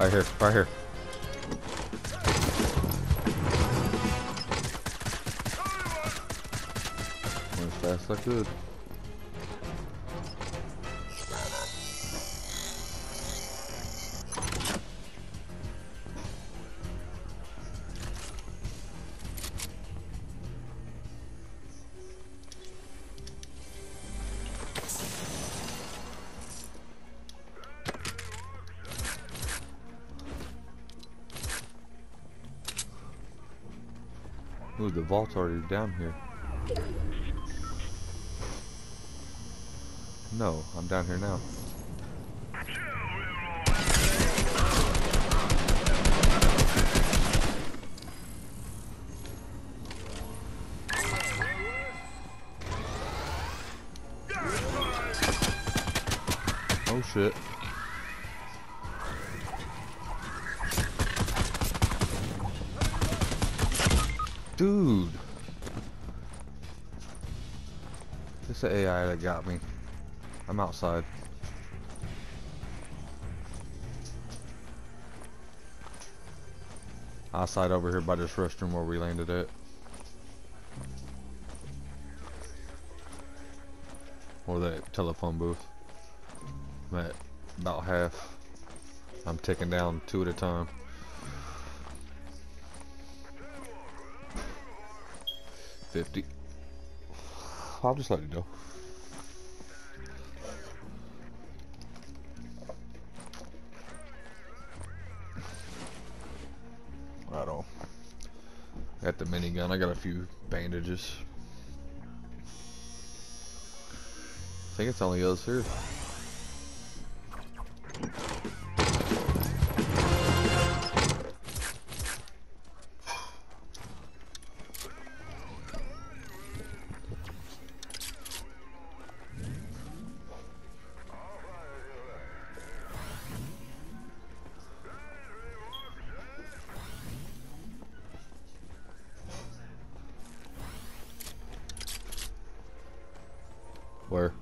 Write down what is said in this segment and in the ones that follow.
Right here, right here. As fast as I could. Ooh, the vault's already down here. No, I'm down here now. Oh shit. Dude. It's the AI that got me. I'm outside. Outside over here by this restroom where we landed at. Or that telephone booth. I'm at about half. I'm taking down two at a time. Fifty. I'll just let it go. Right on. Got the minigun. I got a few bandages. I think it's only us here. Where?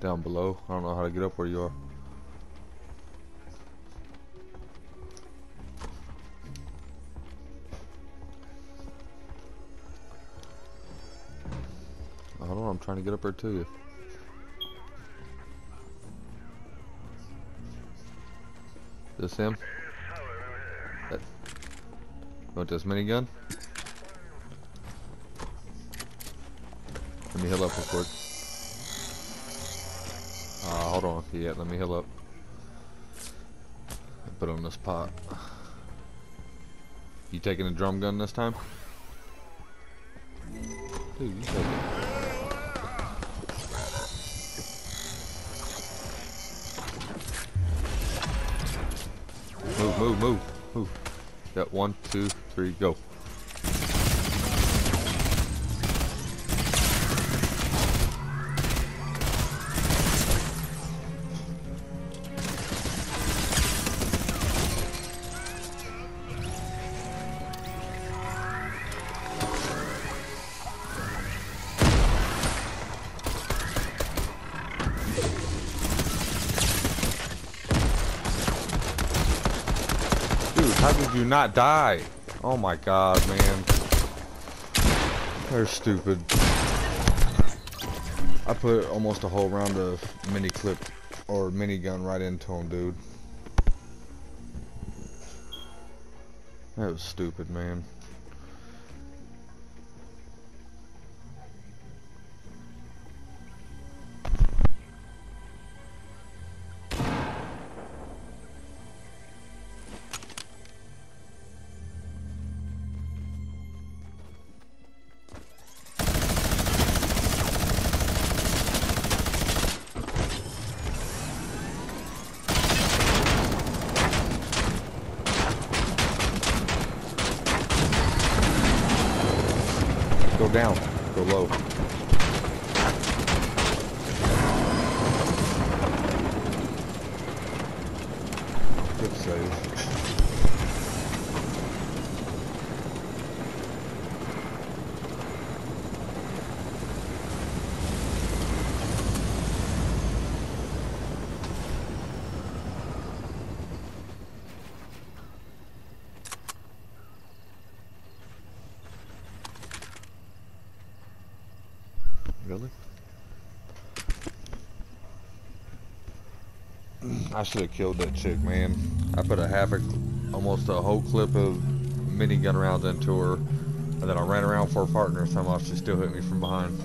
Down below. I don't know how to get up where you are. To get up there to you. This him? That, want this minigun? Let me heal up real quick. Uh, hold on. Yeah, let me heal up. Put on this pot. You taking a drum gun this time? Dude, you take Move, move, move. Got one, two, three, go. Not die? Oh my god, man. They're stupid. I put almost a whole round of mini clip or minigun right into him, dude. That was stupid, man. Down. Go low. I should have killed that chick, man. I put a half a, almost a whole clip of minigun rounds into her, and then I ran around for a partner. Somehow she still hit me from behind.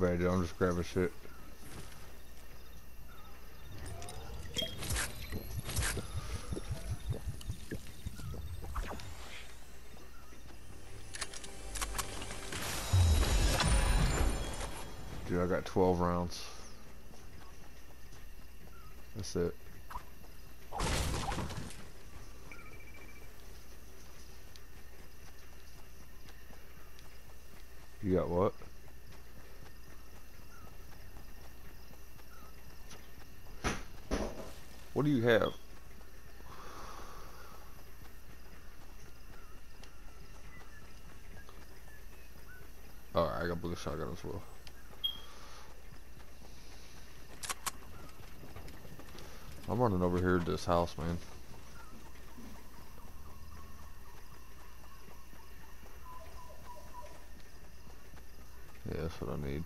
Bad, dude. I'm just grabbing shit. Dude, I got 12 rounds. That's it. You got what? What do you have? Alright, I got blue shotgun as well. I'm running over here to this house, man. Yeah, that's what I need.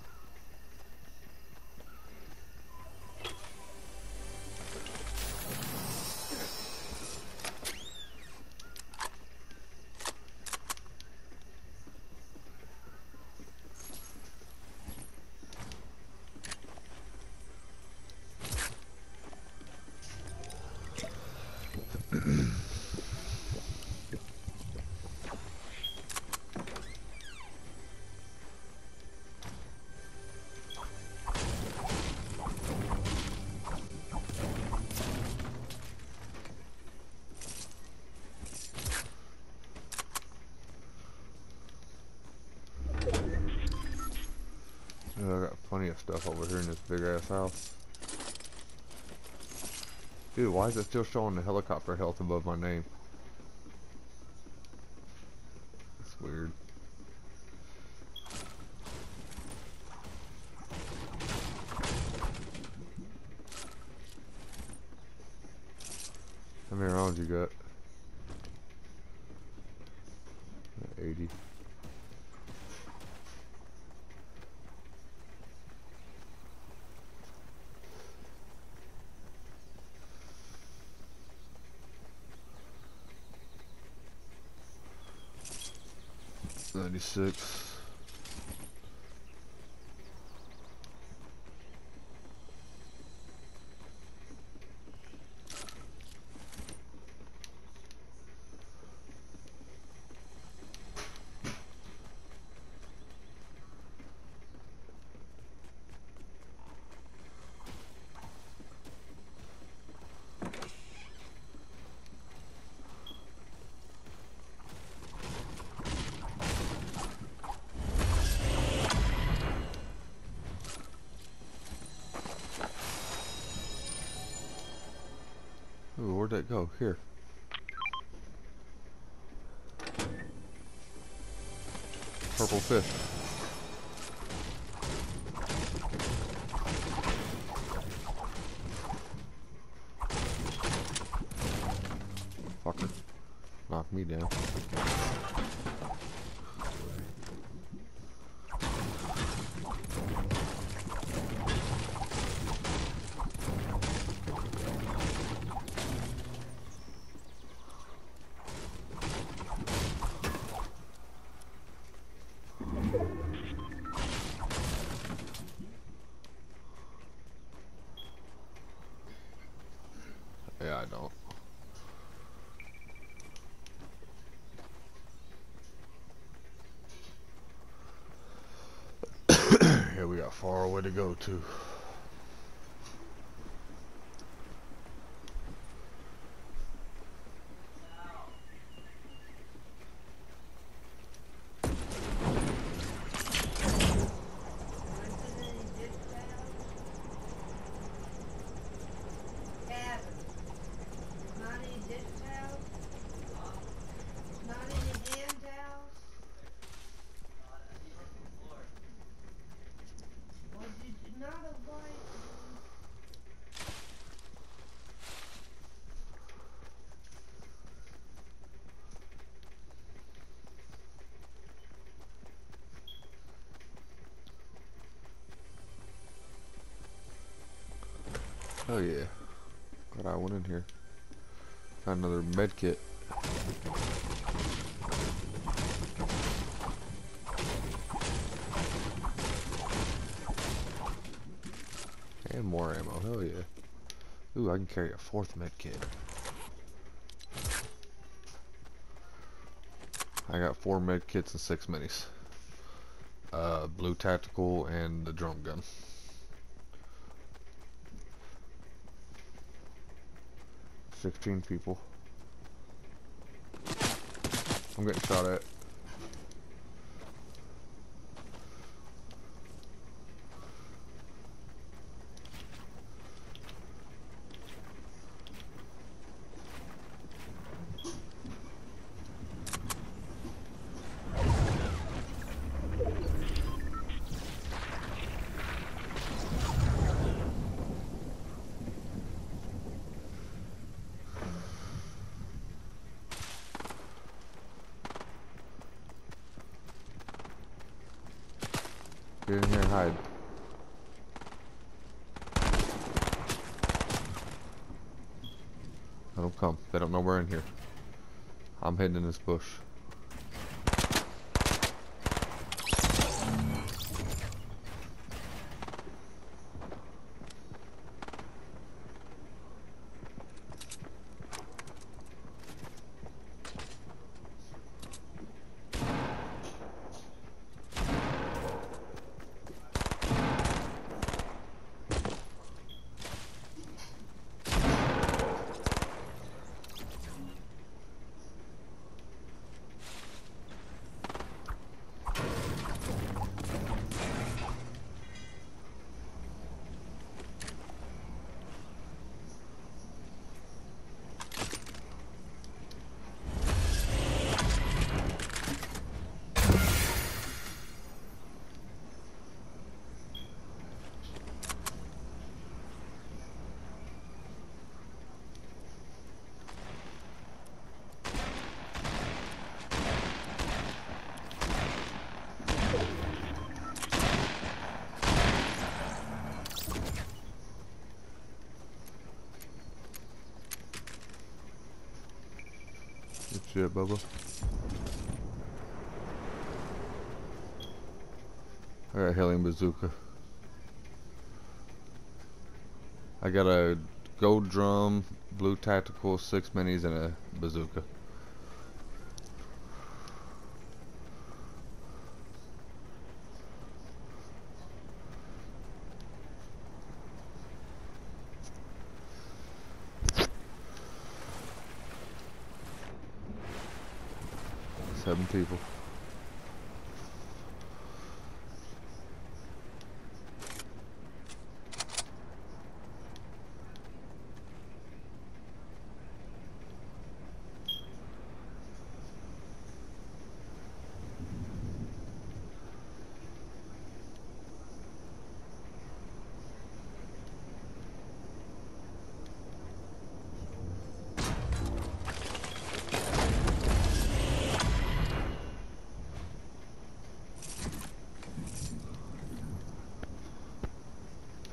Of stuff over here in this big ass house. Dude, why is it still showing the helicopter health above my name? 96. Where'd that go? Here. Purple fish. Got far away to go to. Oh yeah. Glad I went in here. Found another med kit. And more ammo, hell yeah. Ooh, I can carry a fourth med kit. I got four med kits and six minis. Uh, blue tactical and the drum gun. 16 people. I'm getting shot at. Get in here and hide. Them come. They don't know we're in here. I'm hidden in this bush. Shit, Bubba. I got a helium bazooka. I got a gold drum, blue tactical, six minis, and a bazooka. Seven people.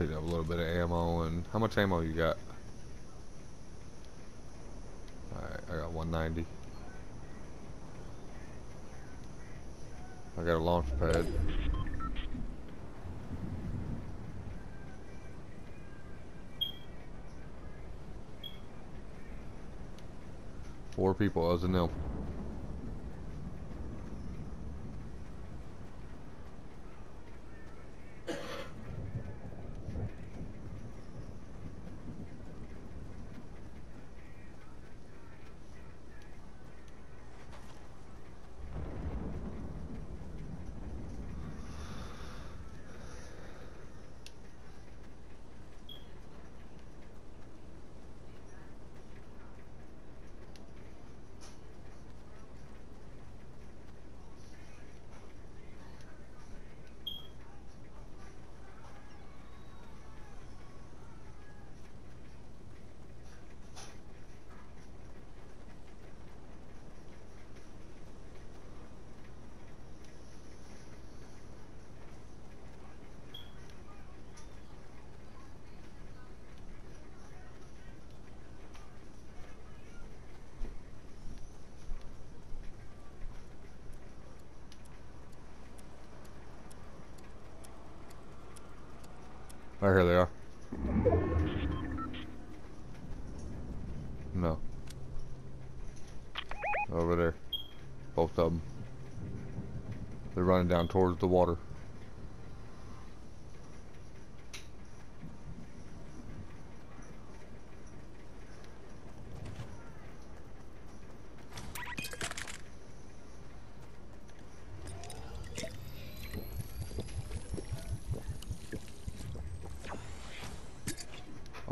Picked up a little bit of ammo and how much ammo you got? Alright, I got 190. I got a launch pad. Four people, other than them. Oh, here they are. No. Over there. Both of them. They're running down towards the water.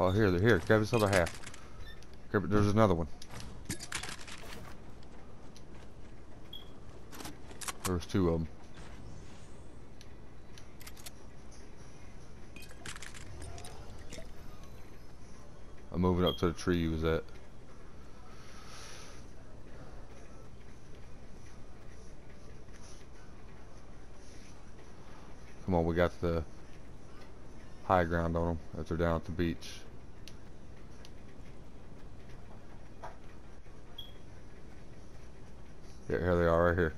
Oh, here, they're here. Grab this other half. Grab. There's another one. There's two of them. I'm moving up to the tree he was at. Come on, we got the high ground on them if they're down at the beach. Yeah, here they are right here.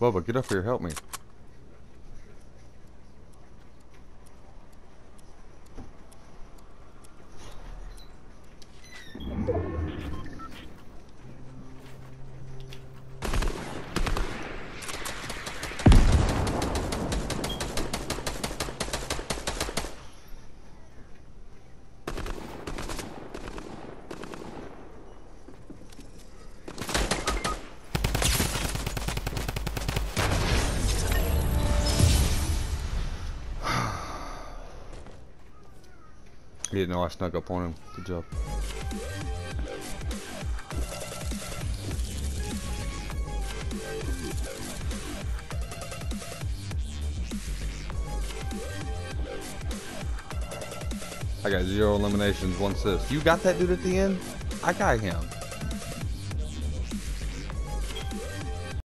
Bubba, get up here, help me. Didn't know I snuck up on him. Good job. I got zero eliminations, one assist. You got that dude at the end? I got him.